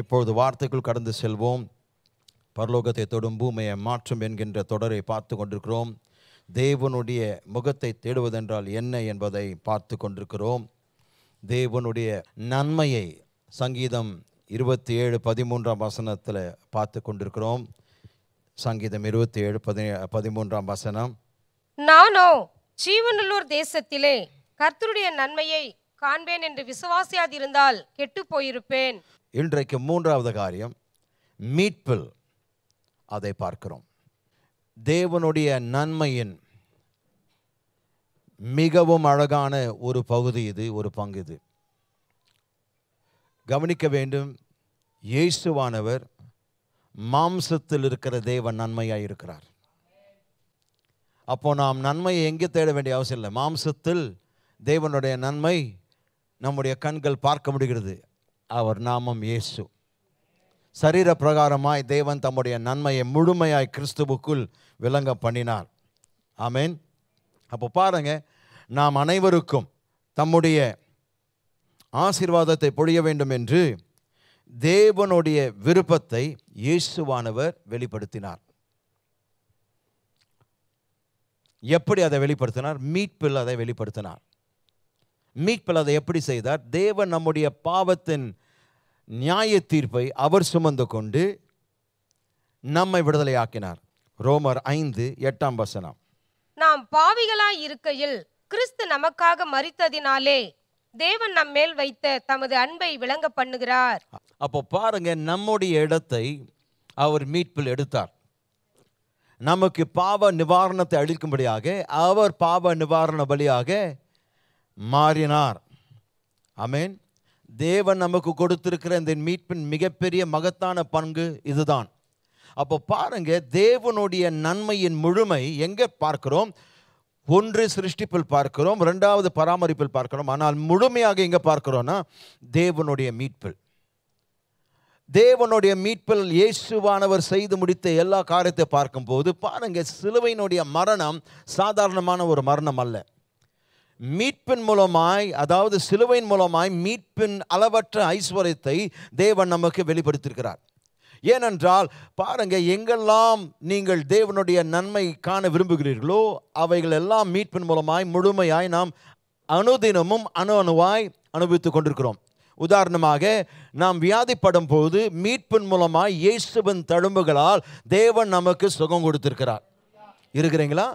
இப்பொழுது வார்த்தைக்குள் கடந்து செல்வோம். பரலோகத்தை தொடும் பூமியை மாற்றும் என்கின்ற தொடரை பார்த்து கொண்டிருக்கிறோம். தேவனுடைய முகத்தை தேடுவதென்றால் என்ன என்பதை பார்த்து கொண்டிருக்கிறோம். தேவனுடைய நன்மையை சங்கீதம் இருபத்தி ஏழு பதிமூன்றாம் வசனத்தில் பார்த்து கொண்டிருக்கிறோம். சங்கீதம் இருபத்தி ஏழு பதி பதிமூன்றாம் வசனம். நானோ ஜீவனுள்ளூர் தேசத்திலே கர்த்தருடைய நன்மையை காண்பேன் என்று விசுவாசியாதிருந்தால் கெட்டுப் போயிருப்பேன். இன்றைக்கு மூன்றாவது காரியம் மீட்பில் அதை பார்க்கிறோம். தேவனுடைய நன்மையின் மிகவும் அழகான ஒரு பகுதி இது ஒரு பங்கு இது. கவனிக்க வேண்டும் இயேசுவானவர் மாம்சத்தில் இருக்கிற தேவன் நன்மையாக இருக்கிறார். அப்போ நாம் நன்மையை எங்கே தேட வேண்டிய அவசியம் இல்லை. மாம்சத்தில் தேவனுடைய நன்மை நம்முடைய கண்கள் பார்க்க முடிகிறது. அவர் நாமம் இயேசு. சரீர பிரகாரமாய் தேவன் தம்முடைய நன்மையை முழுமையாய் கிறிஸ்துவுக்குள் விளங்க பண்ணினார். ஆமேன். அப்போ பாருங்க நாம் அனைவருக்கும் தம்முடைய ஆசீர்வாதத்தை பொழிய வேண்டும் என்று தேவனுடைய விருப்பத்தை இயேசுவானவர் வெளிப்படுத்தினார். எப்படி அதை வெளிப்படுத்தினார்? மீட்பில் அதை வெளிப்படுத்தினார். மீட்பில் அதை எப்படி செய்தார்? தேவன் நம்முடைய பாவத்தின் நியாய தீர்ப்பை அவர் சுமந்து கொண்டு நம்மை விடுதலையாக்கினார். ரோமர் ஐந்து எட்டாம் வசனம். நாம் பாவிகளாய் இருக்கையில் கிறிஸ்து நமக்காக மரித்ததினாலே தேவன் நம்மேல் வைத்த தமது அன்பை விளங்க பண்ணுகிறார். அப்போ பாருங்க நம்முடைய இடத்தை அவர் மீட்பில் எடுத்தார். நமக்கு பாவ நிவாரணத்தை அளிக்கும்படியாக அவர் பாவ நிவாரண பலியாக மாறினார். ஆமென். தேவன் நமக்கு கொடுத்திருக்கிற இந்த மீட்பின் மிகப்பெரிய மகத்தான பங்கு இதுதான். அப்போ பாருங்க தேவனுடைய நன்மையின் முழுமை எங்கே பார்க்கிறோம்? ஒன்று சிருஷ்டிப்பில் பார்க்கிறோம் ரெண்டாவது பராமரிப்பில் பார்க்கிறோம். ஆனால் முழுமையாக எங்கே பார்க்கிறோன்னா தேவனுடைய மீட்பில். தேவனுடைய மீட்பில் இயேசுவானவர் செய்து முடித்த எல்லா காரியத்தை பார்க்கும்போது பாருங்க சிலுவையினுடைய மரணம் சாதாரணமான ஒரு மரணம் அல்ல. மீட்பின் மூலமாய் அதாவது சிலுவையின் மூலமாய் மீட்பின் அளவற்ற ஐஸ்வர்யத்தை தேவன் நமக்கு வெளிப்படுத்தியிருக்கிறார் ஏனென்றால் பாருங்க எங்கெல்லாம் நீங்கள் தேவனுடைய நன்மை காண விரும்புகிறீர்களோ அவைகள் எல்லாம் மீட்பின் மூலமாய் முழுமையாய் நாம் அணுதினமும் அணு அணுவாய் அனுபவித்துக் கொண்டிருக்கிறோம். உதாரணமாக நாம் வியாதிப்படும் போது மீட்பின் மூலமாய் இயேசுவின் தழும்புகளால் தேவன் நமக்கு சுகம் கொடுத்திருக்கிறார். இருக்கிறீங்களா?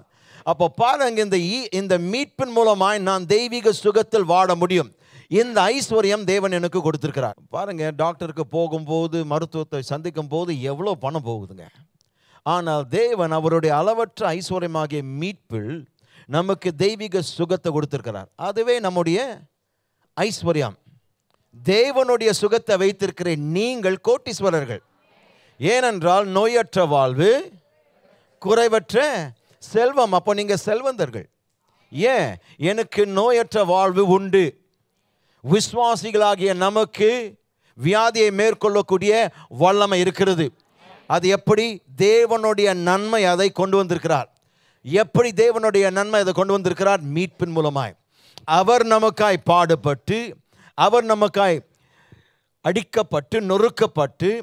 அப்போ பாருங்க இந்த இந்த மீட்பின் மூலமாய் நான் தெய்வீக சுகத்தில் வாட முடியும். இந்த ஐஸ்வர்யம் தேவன் எனக்கு கொடுத்துருக்கிறார். பாருங்க டாக்டருக்கு போகும்போது மருத்துவத்தை சந்திக்கும் போது எவ்வளோ பணம் போகுதுங்க. ஆனால் தேவன் அவருடைய அளவற்ற ஐஸ்வர்யமாகிய மீட்பில் நமக்கு தெய்வீக சுகத்தை கொடுத்துருக்கிறார். அதுவே நம்முடைய ஐஸ்வர்யம். தேவனுடைய சுகத்தை வைத்திருக்கிற நீங்கள் கோட்டீஸ்வரர்கள். ஏனென்றால் நோயற்ற வாழ்வு குறைவற்ற செல்வம் அப்போ நீங்கள் செல்வந்தர்கள். ஏன்? எனக்கு நோயற்ற வாழ்வு உண்டு. விசுவாசிகளாகிய நமக்கு வியாதியை மேற்கொள்ளக்கூடிய வல்லமை இருக்கிறது. அது எப்படி? தேவனுடைய நன்மை அதை கொண்டு வந்திருக்கிறார். எப்படி தேவனுடைய நன்மை அதை கொண்டு வந்திருக்கிறார்? மீட்பின் மூலமாய். அவர் நமக்காய் பாடுபட்டு அவர் நமக்காய் அடிக்கப்பட்டு நொறுக்கப்பட்டு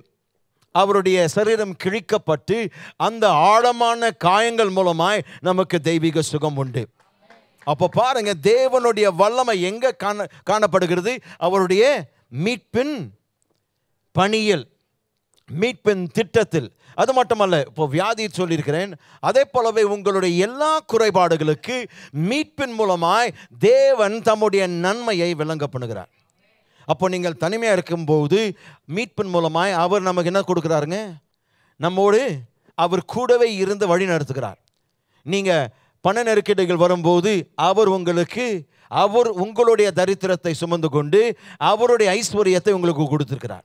அவருடைய சரீரம் கிழிக்கப்பட்டு அந்த ஆழமான காயங்கள் மூலமாய் நமக்கு தெய்வீக சுகம் உண்டு. அப்போ பாருங்க தேவனுடைய வல்லமை எங்க காண காணப்படுகிறது? அவருடைய மீட்பின் பணியில் மீட்பின் திட்டத்தில். அது மட்டுமல்ல இப்போ வியாதி சொல்லியிருக்கிறேன் அதே போலவே உங்களுடைய எல்லா குறைபாடுகளுக்கு மீட்பின் மூலமாய் தேவன் தம்முடைய நன்மையை விளங்க பண்ணுகிறார் அப்போ நீங்கள் தனிமையாக இருக்கும்போது மீட்பின் மூலமாய் அவர் நமக்கு என்ன கொடுக்குறாருங்க? நம்மோடு அவர் கூடவே இருந்து வழி நடத்துகிறார். நீங்கள் பண நெருக்கடிகள் வரும்போது அவர் உங்களுக்கு அவர் உங்களுடைய தரித்திரத்தை சுமந்து கொண்டு அவருடைய ஐஸ்வர்யத்தை உங்களுக்கு கொடுத்துருக்கிறார்.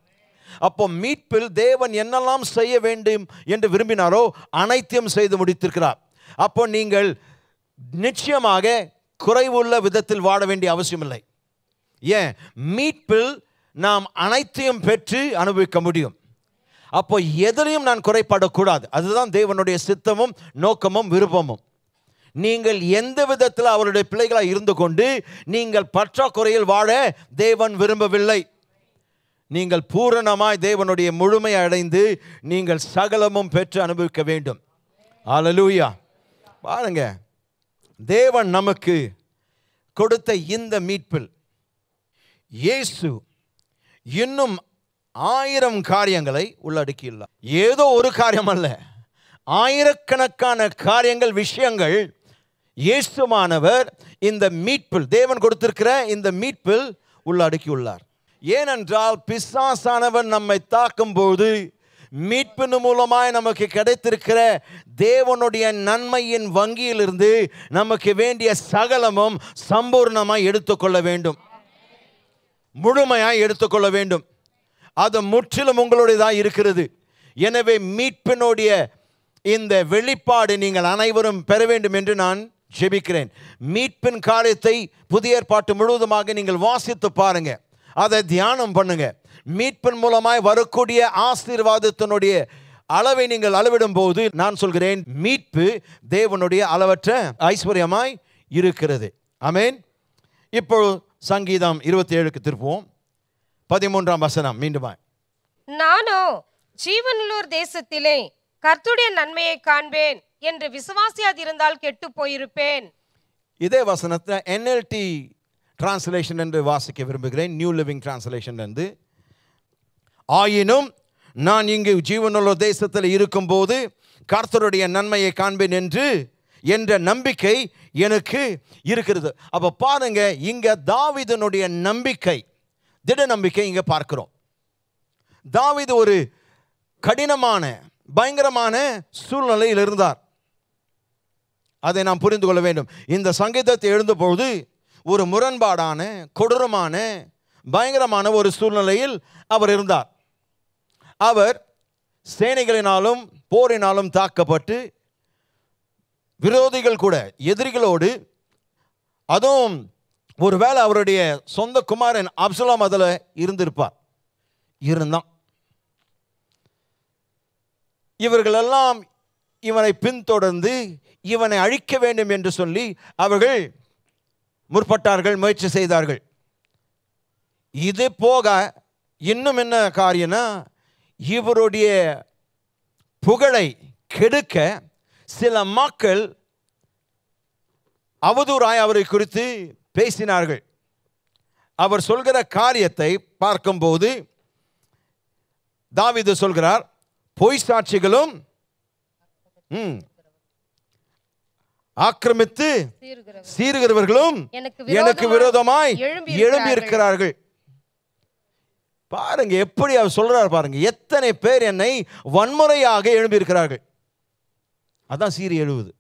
அப்போ மீட்பில் தேவன் என்னெல்லாம் செய்ய வேண்டும் என்று விரும்பினாரோ அனைத்தையும் செய்து முடித்திருக்கிறார். அப்போ நீங்கள் நிச்சயமாக குறைவுள்ள விதத்தில் வாழ வேண்டிய அவசியமில்லை. ஏன்? மீட்பில் நாம் அனைத்தையும் பெற்று அனுபவிக்க முடியும். அப்போ எதிலையும் நான் குறைபடக்கூடாது. அதுதான் தேவனுடைய சித்தமும் நோக்கமும் விருப்பமும். நீங்கள் எந்த விதத்தில் அவருடைய பிள்ளைகளாக இருந்து கொண்டு நீங்கள் பற்றாக்குறையில் வாழ தேவன் விரும்பவில்லை. நீங்கள் பூரணமாய் தேவனுடைய முழுமை அடைந்து நீங்கள் சகலமும் பெற்று அனுபவிக்க வேண்டும். ஆலலூயா பாருங்க. தேவன் நமக்கு கொடுத்த இந்த மீட்பில் இயேசு இன்னும் ஆயிரம் காரியங்களை உள்ளடக்கியுள்ளார். ஏதோ ஒரு காரியம் அல்ல ஆயிரக்கணக்கான காரியங்கள் விஷயங்கள் இயேசுமானவர் இந்த மீட்பில் தேவன் கொடுத்திருக்கிற இந்த மீட்பில் உள்ளடக்கியுள்ளார். ஏனென்றால் பிசாசானவன் நம்மை தாக்கும் போது மீட்பின் மூலமாய் நமக்கு கிடைத்திருக்கிற தேவனுடைய நன்மையின் வங்கியிலிருந்து நமக்கு வேண்டிய சகலமும் சம்பூர்ணமாய் எடுத்துக்கொள்ள வேண்டும். முழுமையாய் எடுத்துக்கொள்ள வேண்டும். அது முற்றிலும் உங்களுடையதாக இருக்கிறது. எனவே மீட்பினுடைய இந்த வெளிப்பாடு நீங்கள் அனைவரும் பெற வேண்டும் என்று நான் ஜெபிக்கிறேன். மீட்பின் காரியத்தை புதிய ஏற்பாட்டு முழுவதுமாக நீங்கள் வாசித்து பாருங்க. அதை தியானம் பண்ணுங்க. மீட்பின் மூலமாய் வரக்கூடிய ஆசீர்வாதத்தினுடைய அளவை நீங்கள் அளவிடும் போது நான் சொல்கிறேன் மீட்பு தேவனுடைய அளவற்ற ஐஸ்வர்யமாய் இருக்கிறது. அமேன் இப்போ சங்கீதம் இருபத்தி ஏழுக்கு திருப்புவோம். பதிமூன்றாம் வசனம் மீண்டுமா நானோ ஜீவனுள்ளோர் தேசத்திலே கர்த்துடைய நன்மையை காண்பேன் என்று விசுவாசியாதிருந்தால் கெட்டு போயிருப்பேன். இதே வசனத்தை என்எல்டி டிரான்ஸ்லேஷன் என்று வாசிக்க விரும்புகிறேன். நியூ லிவிங் டிரான்ஸ்லேஷன் இருந்து ஆயினும் நான் இங்கு ஜீவனுள்ள தேசத்தில் இருக்கும்போது கர்த்தருடைய நன்மையை காண்பேன் என்று என்ற நம்பிக்கை எனக்கு இருக்கிறது. அப்போ பாருங்க இங்கே தாவிதனுடைய நம்பிக்கை திட நம்பிக்கை இங்கே பார்க்கிறோம். தாவிது ஒரு கடினமான பயங்கரமான சூழ்நிலையில் இருந்தார். அதை நாம் புரிந்து கொள்ள வேண்டும். இந்த சங்கீதத்தை எழுந்தபொழுது ஒரு முரண்பாடான கொடூரமான பயங்கரமான ஒரு சூழ்நிலையில் அவர் இருந்தார். அவர் சேனைகளினாலும் போரினாலும் தாக்கப்பட்டு விரோதிகள் கூட எதிரிகளோடு. அதுவும் ஒருவேளை அவருடைய சொந்த குமாரன் அப்சலாம் அதில் இருந்திருப்பார். இருந்தான். இவர்களெல்லாம் இவனை பின்தொடர்ந்து இவனை அழிக்க வேண்டும் என்று சொல்லி அவர்கள் முற்பட்டார்கள் முயற்சி செய்தார்கள். இது போக இன்னும் என்ன காரியம்னா இவருடைய புகழை கெடுக்க சில மக்கள் அவதூறாய் அவரை குறித்து பேசினார்கள். அவர் சொல்கிற காரியத்தை பார்க்கும்போது தாவீது சொல்கிறார் பொய் சாட்சிகளும் ஆக்கிரமித்து சீர்கிறவர் சீறுகிறவர்களும் எனக்கு விரோதமாய் எழும்பி இருக்கிறார்கள் பாருங்க எப்படி அவர் சொல்றார் பாருங்க. எத்தனை பேர் என்னை வன்முறையாக எழும்பி இருக்கிறார்கள் அதான் சீரி எழுவுது.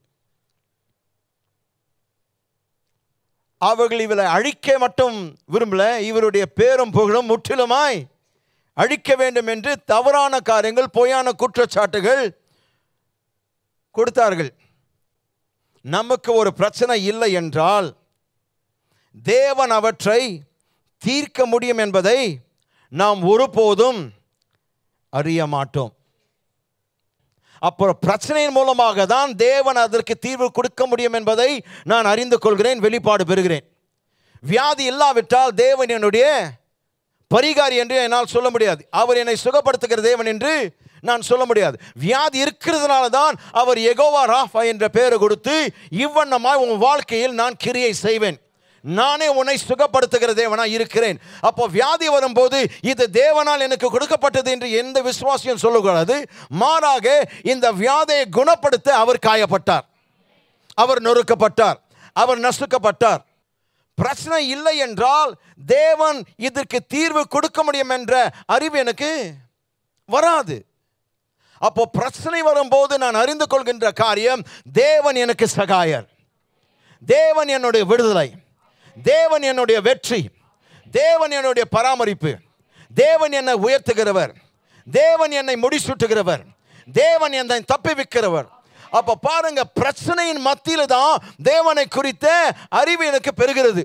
அவர்கள் இவளை அழிக்க மட்டும் விரும்பல இவருடைய பேரும் புகழும் முற்றிலுமாய் அழிக்க வேண்டும் என்று தவறான காரியங்கள் பொய்யான குற்றச்சாட்டுகள் கொடுத்தார்கள். நமக்கு ஒரு பிரச்சனை இல்லை என்றால் தேவன் அவற்றை தீர்க்க முடியும் என்பதை நாம் ஒருபோதும் அறிய மாட்டோம். அப்புறம் பிரச்சனையின் மூலமாக தான் தேவன் அதற்கு தீர்வு கொடுக்க முடியும் என்பதை நான் அறிந்து கொள்கிறேன் வெளிப்பாடு பெறுகிறேன். வியாதி இல்லாவிட்டால் தேவன் என்னுடைய பரிகாரி என்று என்னால் சொல்ல முடியாது. அவர் என்னை சுகப்படுத்துகிற தேவன் என்று நான் சொல்ல முடியாது. வியாதி இருக்கிறதுனால தான் அவர் எகோவா ராஃபா என்ற பெயரை கொடுத்து இவ்வண்ணமாய் உன் வாழ்க்கையில் நான் கிரியை செய்வேன். நானே உன்னை சுகப்படுத்துகிற தேவனா இருக்கிறேன். அப்போ வியாதி வரும்போது இது தேவனால் எனக்கு கொடுக்கப்பட்டது என்று எந்த விசுவாசியும் சொல்லக்கூடாது. மாறாக இந்த வியாதியை குணப்படுத்த அவர் காயப்பட்டார். அவர் நொறுக்கப்பட்டார். அவர் நசுக்கப்பட்டார். பிரச்சனை இல்லை என்றால் தேவன் இதற்கு தீர்வு கொடுக்க முடியும் என்ற அறிவு எனக்கு வராது. அப்போ பிரச்சனை வரும்போது நான் அறிந்து கொள்கின்ற காரியம் தேவன் எனக்கு சகாயர். தேவன் என்னுடைய விடுதலை. தேவன் என்னுடைய வெற்றி. தேவன் என்னுடைய பராமரிப்பு. தேவன் என்னை உயர்த்துகிறவர். தேவன் என்னை முடிசூட்டுகிறவர். தேவன் என்னை தப்பிவிக்கிறவர். அப்போ பாருங்க பிரச்சனையின் மத்தியில் தான் தேவனை குறித்த அறிவு எனக்கு பெறுகிறது.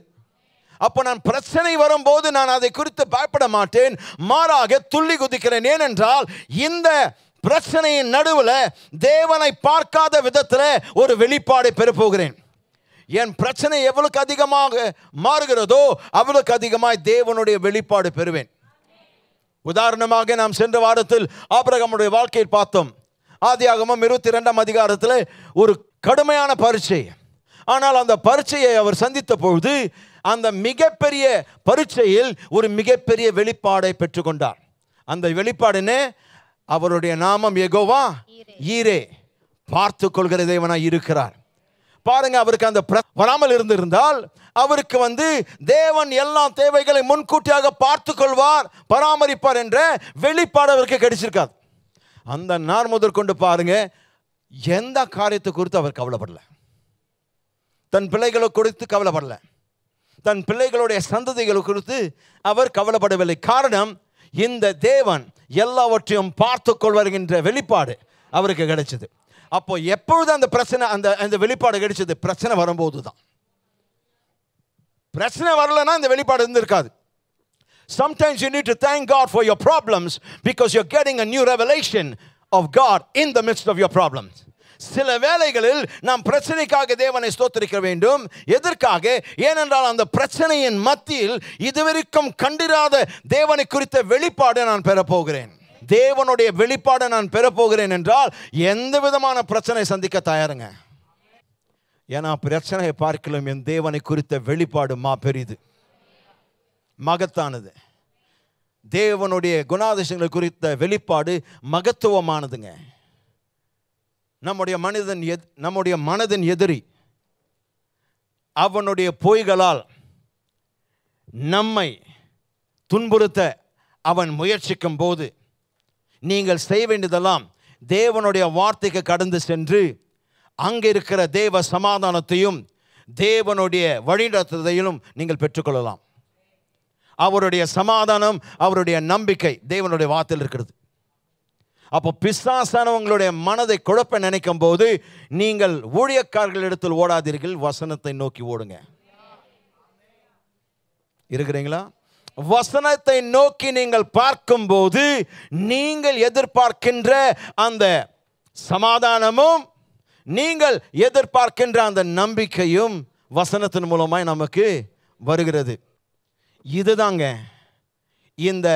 அப்போ நான் பிரச்சனை வரும்போது நான் அதை குறித்து பயப்பட மாட்டேன். மாறாக துள்ளி குதிக்கிறேன். ஏனென்றால் இந்த பிரச்சனையின் நடுவில் தேவனை பார்க்காத விதத்தில் ஒரு வெளிப்பாடை பெறப்போகிறேன். என் பிரச்சனை எவ்வளவுக்கு அதிகமாக மாறுகிறதோ அவ்வளவுக்கு அதிகமாய் தேவனுடைய வெளிப்பாடு பெறுவேன். உதாரணமாக நாம் சென்ற வாரத்தில் ஆபிரகாமுடைய வாழ்க்கையை பார்த்தோம். ஆதியாகமம் இருபத்தி ரெண்டாம் அதிகாரத்தில் ஒரு கடுமையான பரீட்சை. ஆனால் அந்த பரீட்சையை அவர் சந்தித்த பொழுது அந்த மிகப்பெரிய பரீட்சையில் ஒரு மிகப்பெரிய வெளிப்பாடை பெற்றுக்கொண்டார். அந்த வெளிப்பாடுன்னு அவருடைய நாமம் எகோவா ஈரே. பார்த்து கொள்கிற தேவனாய் இருக்கிறார். பாருங்க அவருக்கு அந்த வராமல் இருந்திருந்தால் அவருக்கு வந்து தேவன் எல்லா தேவைகளை முன்கூட்டியாக பார்த்து கொள்வார் பராமரிப்பார் என்ற வெளிப்பாடு அவருக்கு கிடைச்சிருக்காது. அந்த நாள் முதற்கொண்டு பாருங்க எந்த காரியத்தை குறித்து அவர் கவலைப்படல. தன் பிள்ளைகளை குறித்து கவலைப்படல. தன் பிள்ளைகளுடைய சந்ததிகளை குறித்து அவர் கவலைப்படவில்லை. காரணம் இந்த தேவன் எல்லாவற்றையும் பார்த்து கொள்வார்கின்ற வெளிப்பாடு அவருக்கு கிடைச்சது. அப்போ எப்பொழுது அந்த பிரச்சனை அந்த அந்த வெளிப்பாடு கிடைச்சது? பிரச்சனை வரும்போது தான் பிரச்சனை வரலன்னா இந்த வெளிப்பாடு இருந்திருக்காது. Sometimes you need to thank God for your problems because you're getting a new revelation of God in the midst of your problems சில வேளைகளில் நாம் பிரச்சனைக்காக தேவனை ஸ்தோத்தரிக்க வேண்டும். எதற்காக? ஏனென்றால் அந்த பிரச்சனையின் மத்தியில் இதுவரைக்கும் கண்டிராத தேவனை குறித்த வெளிப்பாடு நான் பெறப்போகிறேன். தேவனுடைய வெளிப்பாடை நான் பெறப்போகிறேன் என்றால் எந்த விதமான பிரச்சனை சந்திக்க தயாருங்க. ஏன்னா பிரச்சனையை பார்க்கலாம் என் தேவனை குறித்த வெளிப்பாடு மா பெரிது. மகத்தானது. தேவனுடைய குணாதிசயங்களை குறித்த வெளிப்பாடு மகத்துவமானதுங்க. நம்முடைய மனிதன் எத் நம்முடைய மனதின் எதிரி. அவனுடைய பொய்களால் நம்மை துன்புறுத்த அவன் முயற்சிக்கும் போது நீங்கள் செய்ய வேண்டியதெல்லாம் தேவனுடைய வார்த்தைக்கு கடந்து சென்று அங்கே இருக்கிற தேவ சமாதானத்தையும் தேவனுடைய வழிநடத்துதையும் நீங்கள் பெற்றுக்கொள்ளலாம். அவருடைய சமாதானம் அவருடைய நம்பிக்கை தேவனுடைய வார்த்தையில் இருக்கிறது. அப்போ பிசாசானவங்களுடைய மனதை குழப்ப நினைக்கும் போது நீங்கள் ஊழியக்காரர்கள் இடத்தில் ஓடாதீர்கள் வசனத்தை நோக்கி ஓடுங்க. இருக்கிறீங்களா? வசனத்தை நோக்கி நீங்கள் பார்க்கும்போது நீங்கள் எதிர்பார்க்கின்ற அந்த சமாதானமும் நீங்கள் எதிர்பார்க்கின்ற அந்த நம்பிக்கையும் வசனத்தின் மூலமாய் நமக்கு வருகிறது. இதுதாங்க இந்த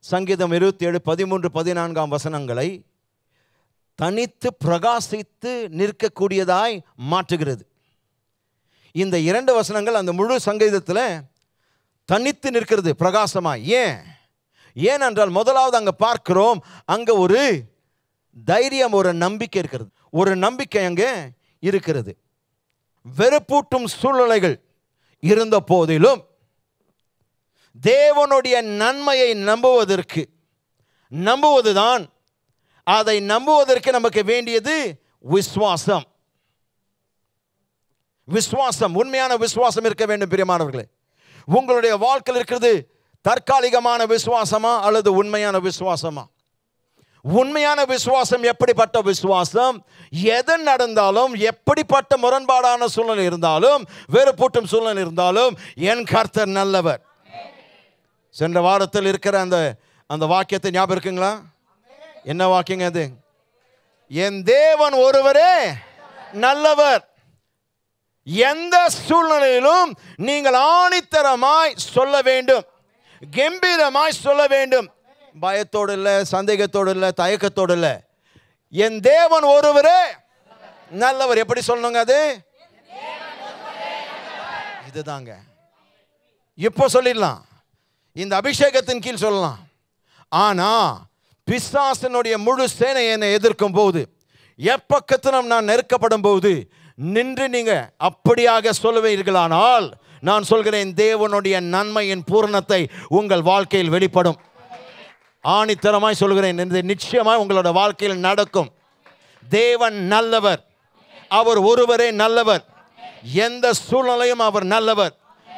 சங்கீதம் இருபத்தி ஏழு பதிமூன்று பதினான்காம் வசனங்களை தனித்து பிரகாசித்து நிற்கக்கூடியதாய் மாற்றுகிறது. இந்த இரண்டு வசனங்கள் அந்த முழு சங்கீதத்தில் தனித்து நிற்கிறது பிரகாசமாக ஏன்? ஏனென்றால் முதலாவது அங்கே பார்க்கிறோம் அங்கே ஒரு தைரியம் ஒரு நம்பிக்கை இருக்கிறது. ஒரு நம்பிக்கை அங்கே இருக்கிறது. வெறுப்பூட்டும் சூழ்நிலைகள் இருந்த போதிலும் தேவனுடைய நன்மையை நம்புவதற்கு நம்புவதுதான். அதை நம்புவதற்கு நமக்கு வேண்டியது விசுவாசம். விஸ்வாசம் உண்மையான விசுவாசம் இருக்க வேண்டும் பிரியமானவர்களே. உங்களுடைய வாழ்க்கையில் இருக்கிறது தற்காலிகமான விசுவாசமா அல்லது உண்மையான விசுவாசமா? உண்மையான விசுவாசம் எப்படிப்பட்ட விசுவாசம்? எது நடந்தாலும் எப்படிப்பட்ட முரண்பாடான சூழ்நிலை இருந்தாலும் வெறுப்பூட்டும் சூழ்நிலை இருந்தாலும் என் கர்த்தர் நல்லவர். சென்ற வாரத்தில் இருக்கிற அந்த அந்த வாக்கியத்தை ஞாபகம் இருக்குங்களா? என்ன வாக்கியங்க அது? என் தேவன் ஒருவரே நல்லவர். எந்த சூழ்நிலையிலும் நீங்கள் ஆணித்தரமாய் சொல்ல வேண்டும். கம்பீரமாய் சொல்ல வேண்டும். பயத்தோடு இல்லை சந்தேகத்தோடு இல்லை தயக்கத்தோடு இல்லை. என் தேவன் ஒருவரே. நல்லவர் எப்படி சொல்லணுங்க அது? இதுதாங்க. இப்போ சொல்லிடலாம். இந்த அபிஷேகத்தின் கீழ் சொல்லலாம். ஆனால் பிசாசனுடைய முழு சேனை என்னை எதிர்க்கும் போது எப்பக்கத்தினம் நான் நெருக்கப்படும் போது நின்று நீங்கள் அப்படியாக சொல்லுவீர்களானால் நான் சொல்கிறேன் தேவனுடைய நன்மையின் பூரணத்தை உங்கள் வாழ்க்கையில் வெளிப்படும். ஆணித்தரமாய் சொல்கிறேன் இது நிச்சயமாய் உங்களோட வாழ்க்கையில் நடக்கும். தேவன் நல்லவர். அவர் ஒருவரே நல்லவர். எந்த சூழ்நிலையும் அவர் நல்லவர்.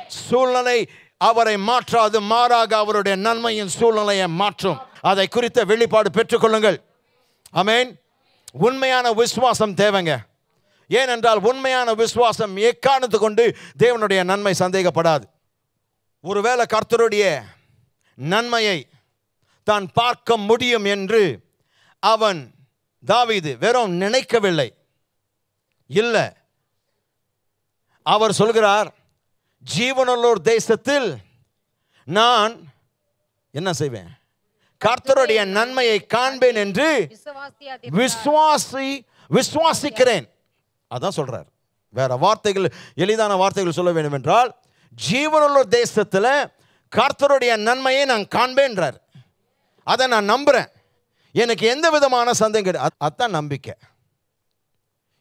சூழ்நிலை அவரை மாற்றாது மாறாக அவருடைய நன்மையின் சூழ்நிலையை மாற்றும். அதை குறித்த வெளிப்பாடு பெற்றுக்கொள்ளுங்கள். அமேன் உண்மையான விசுவாசம் தேவைங்க. ஏனென்றால் உண்மையான விசுவாசம் எக்காரணத்து கொண்டு தேவனுடைய நன்மை சந்தேகப்படாது. ஒருவேளை கர்த்தருடைய நன்மையை தான் பார்க்க முடியும் என்று அவன் தாவீது வெறும் நினைக்கவில்லை. இல்லை. அவர் சொல்கிறார் ஜீவனுள்ளோர் தேசத்தில் நான் என்ன செய்வேன்? கர்த்தருடைய நன்மையை காண்பேன் என்று விசுவாசி விசுவாசிக்கிறேன். அதான் சொல்கிறார் வேற வார்த்தைகள் எளிதான வார்த்தைகள் சொல்ல வேண்டும் என்றால் ஜீவனுள்ள தேசத்தில் கர்த்தருடைய நன்மையை நான் காண்பேன்றார். அதை நான் நம்புகிறேன் எனக்கு எந்த விதமான சந்தேகம் கிடையாது. அதான் நம்பிக்கை.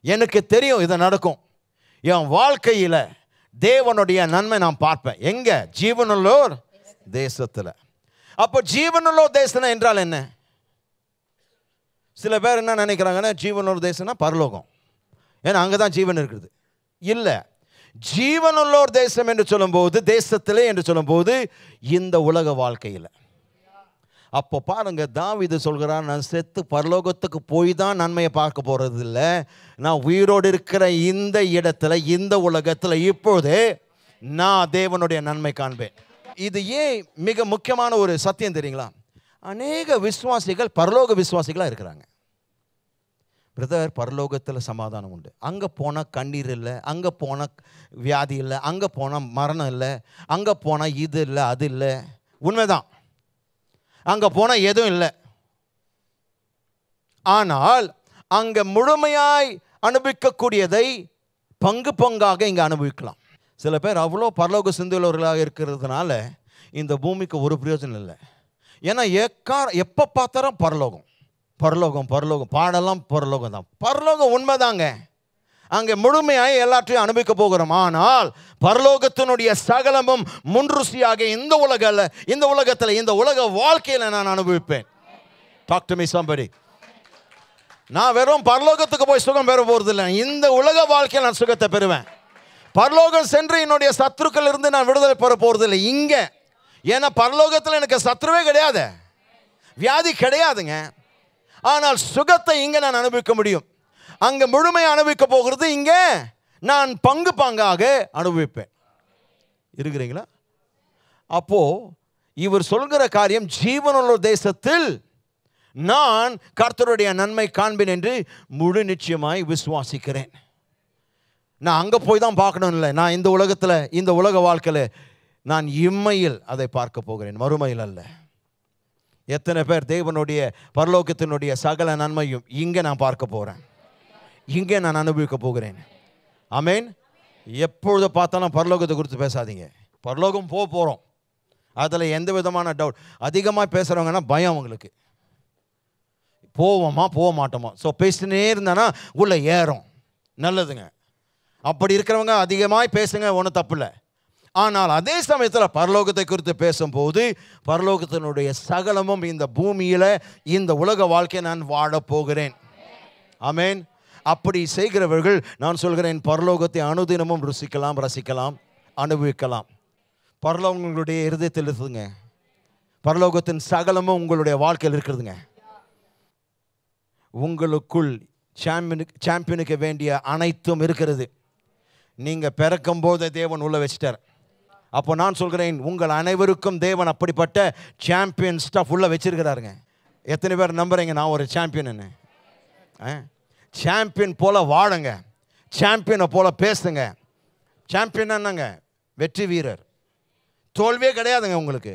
எனக்கு தெரியும் இது நடக்கும். என் வாழ்க்கையில் தேவனுடைய நன்மை நான் பார்ப்பேன். எங்கே? ஜீவனுள்ளோர் தேசத்தில். அப்போ ஜீவனுள்ளோர் தேசனம் என்றால் என்ன? சில பேர் என்ன நினைக்கிறாங்கன்னா ஜீவனுள்ள தேசம்னா பரலோகம். ஏன்னா அங்கே தான் ஜீவன் இருக்குது இல்லை ஜீவனுள்ளோர் தேசம் என்று சொல்லும்போது தேசத்திலே என்று சொல்லும்போது இந்த உலக வாழ்க்கையில். அப்போ பாருங்க தாவீது சொல்கிறான் நான் செத்து பரலோகத்துக்கு போய் தான் நன்மையை பார்க்க போகிறது இல்லை நான் உயிரோடு இருக்கிற இந்த இடத்துல இந்த உலகத்தில் இப்போதே நான் தேவனுடைய நன்மை காண்பேன். இது ஏன் மிக முக்கியமான ஒரு சத்தியம் தெரியுங்களா? அநேக விசுவாசிகள் பரலோக விசுவாசிகளாக இருக்கிறாங்க. பிரதர் பரலோகத்தில் சமாதானம் உண்டு. அங்கே போனால் கண்ணீர் இல்லை அங்கே போனால் வியாதி இல்லை அங்கே போனால் மரணம் இல்லை அங்கே போனால் இது இல்லை அது இல்லை. உண்மைதான். அங்கே போனால் எதுவும் இல்லை. ஆனால் அங்கே முழுமையாய் அனுபவிக்கக்கூடியதை பங்கு பங்காக இங்கே அனுபவிக்கலாம். சில பேர் அவ்வளோ பரலோக சிந்துள்ளவர்களாக இருக்கிறதுனால இந்த பூமிக்கு ஒரு பிரயோஜனம் இல்லை. ஏன்னா எக்கார எப்போ பார்த்தாலும் பரலோகம். பரலோகம் பரலோகம். பாடெல்லாம் பரலோகம் தான். பரலோகம் உண்மைதாங்க. அங்கே முழுமையாக எல்லாற்றையும் அனுபவிக்க போகிறோம். ஆனால் பரலோகத்தினுடைய சகலமும் முன்ருசியாக இந்த உலகில் இந்த உலகத்தில் இந்த உலக வாழ்க்கையில் நான் அனுபவிப்பேன். டாக் டு மீ சம்படி நான் வெறும் பரலோகத்துக்கு போய் சுகம் பெற போகிறது இல்லை இந்த உலக வாழ்க்கையில் நான் சுகத்தை பெறுவேன். பரலோகம் சென்று என்னுடைய சத்துருக்கள் இருந்து நான் விடுதலை பெற போகிறது இல்லை இங்கே. ஏன்னா பரலோகத்தில் எனக்கு சத்ருவே கிடையாது. வியாதி கிடையாதுங்க. ஆனால் சுகத்தை இங்கே நான் அனுபவிக்க முடியும். அங்கே முழுமையாக அனுபவிக்க போகிறது இங்கே நான் பங்கு பங்காக அனுபவிப்பேன். இருக்கிறீங்களா? அப்போது இவர் சொல்கிற காரியம் ஜீவனுள்ள தேசத்தில் நான் கர்த்தருடைய நன்மை காண்பேன் என்று முழு நிச்சயமாய் விசுவாசிக்கிறேன். நான் அங்கே போய் தான் பார்க்கணும் இல்லை. நான் இந்த உலகத்தில் இந்த உலக வாழ்க்கையில் நான் இம்மையில் அதை பார்க்க போகிறேன். மறுமையில் அல்ல. எத்தனை பேர் தேவனுடைய பரலோகத்தினுடைய சகல நன்மையும் இங்கே நான் பார்க்க போகிறேன் இங்கே நான் அனுபவிக்க போகிறேன். அமேன் எப்பொழுது பார்த்தாலும் பரலோகத்தை குறித்து பேசாதீங்க. பரலோகம் போக போகிறோம் அதில் எந்த விதமான டவுட் அதிகமாக பேசுகிறவங்கன்னா பயம் அவங்களுக்கு போவோமா போக மாட்டோமா? ஸோ பேசினே இருந்தானா உள்ளே ஏறும். நல்லதுங்க. அப்படி இருக்கிறவங்க அதிகமாக பேசுங்க ஒன்றும் தப்பில்லை ஆனால் அதே சமயத்தில் பரலோகத்தை குறித்து பேசும்போது பரலோகத்தினுடைய சகலமும் இந்த பூமியில் இந்த உலக வாழ்க்கையை நான் வாழப் போகிறேன். அப்படி செய்கிறவர்கள் நான் சொல்கிறேன் பரலோகத்தை அனுதினமும் ருசிக்கலாம் ரசிக்கலாம் அனுபவிக்கலாம். பரலோகம் உங்களுடைய இருதயத்தில் இருக்குதுங்க. பரலோகத்தின் சகலமும் உங்களுடைய வாழ்க்கையில் இருக்கிறதுங்க உங்களுக்குள் சாம்பியனுக்கு சாம்பியனுக்கு வேண்டிய அனைத்தும் இருக்கிறது. நீங்கள் பிறக்கும் போதே தேவன் உள்ளே வச்சிட்டார். அப்போ நான் சொல்கிறேன் உங்கள் அனைவருக்கும் தேவன் அப்படிப்பட்ட சாம்பியன் ஸ்டஃப் உள்ளே வச்சுருக்கிறாருங்க. எத்தனை பேர் நம்புகிறீங்க நான் ஒரு சாம்பியன் சாம்பியன் போல் வாழுங்க. சாம்பியனை போல் பேசுங்க. சாம்பியன் என்னங்க? வெற்றி வீரர். தோல்வியே கிடையாதுங்க உங்களுக்கு.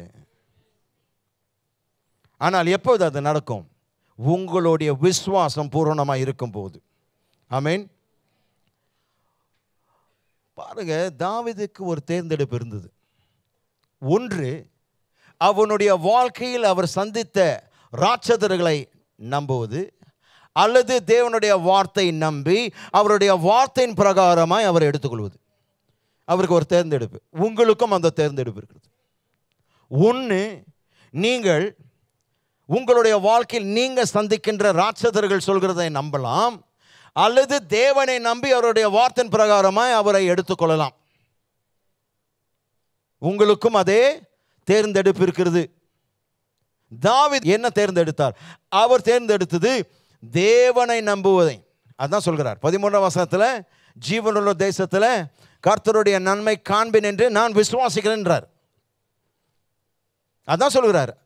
ஆனால் எப்போது அது நடக்கும்? உங்களுடைய விசுவாசம் பூரணமாக இருக்கும்போது. மீன் பாருங்க தாவிதுக்கு ஒரு தேர்ந்தெடுப்பு இருந்தது. ஒன்று அவனுடைய வாழ்க்கையில் அவர் சந்தித்த ராட்சதர்களை நம்புவது அல்லது தேவனுடைய வார்த்தை நம்பி அவருடைய வார்த்தையின் பிரகாரமாய் அவரை எடுத்துக்கொள்வது. அவருக்கு ஒரு தேர்ந்தெடுப்பு. உங்களுக்கும் அந்த தேர்ந்தெடுப்பு இருக்கிறது. ஒன்று நீங்கள் உங்களுடைய வாழ்க்கையில் நீங்கள் சந்திக்கின்ற ராட்சதர்கள் சொல்கிறதை நம்பலாம். அல்லது தேவனை நம்பி அவருடைய வார்த்தையின் பிரகாரமாய் அவரை எடுத்துக்கொள்ளலாம். உங்களுக்கும் அதே தேர்ந்தெடுப்பு இருக்கிறது. தாவித் என்ன தேர்ந்தெடுத்தார்? அவர் தேர்ந்தெடுத்தது தேவனை நம்புவதை. அதான் சொல்கிறார். பதிமூன்றாம் வசனத்தில் ஜீவனுள்ள தேசத்தில் கர்த்தருடைய நன்மை காண்பேன் என்று நான் விசுவாசிக்கிறேன் என்றார். அதான் சொல்கிறார்.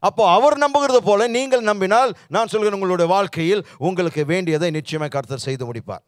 அப்போ அவர் நம்புகிறது போல நீங்கள் நம்பினால் நான் சொல்கிறேன் உங்களுடைய வாழ்க்கையில் உங்களுக்கு வேண்டியதை நிச்சயமாக கருத்தர் செய்து முடிப்பார்.